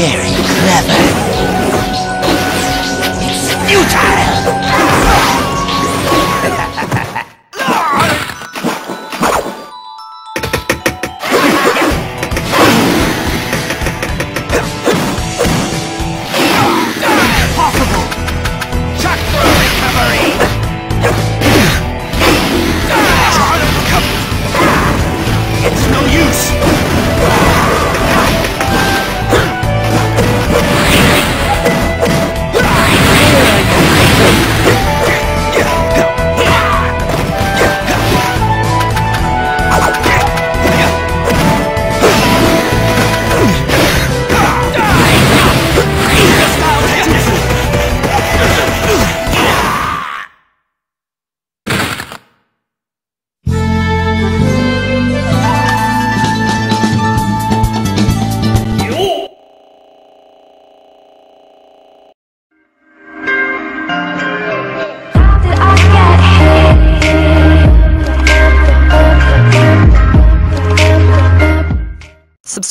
Very clever.